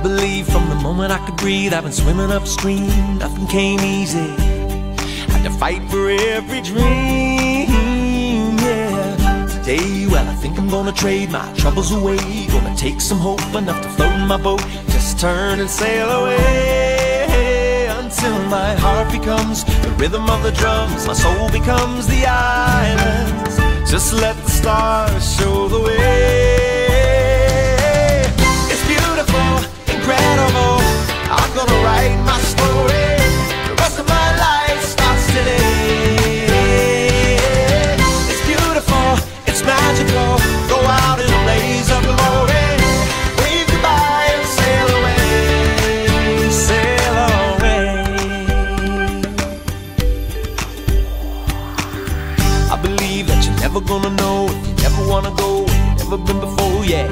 I believe from the moment I could breathe, I've been swimming upstream. Nothing came easy. Had to fight for every dream. Yeah. Today, well, I think I'm gonna trade my troubles away. Gonna take some hope enough to float in my boat. Just turn and sail away until my heart becomes the rhythm of the drums. My soul becomes the islands. Just let the stars show the way. Believe that you're never gonna know if you never wanna go where you've never been before, yeah.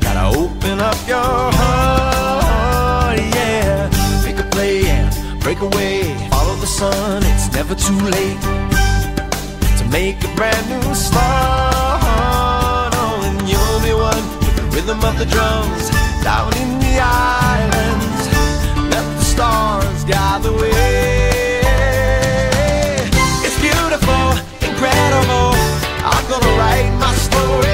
Gotta open up your heart, yeah. Make a play and break away. Follow the sun, it's never too late to make a brand new start. Oh, and you'll be one with the rhythm of the drums down in the islands. My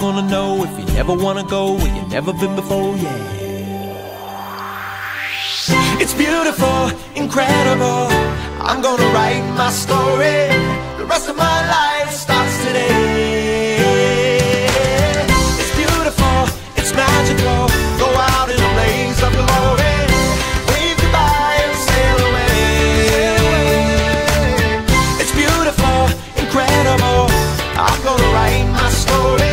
gonna know if you never wanna go where you never been before, yeah. It's beautiful, incredible. I'm gonna write my story. The rest of my life starts today. It's beautiful, it's magical. Go out in a blaze of glory. Wave goodbye and sail away. It's beautiful, incredible. I'm gonna write my story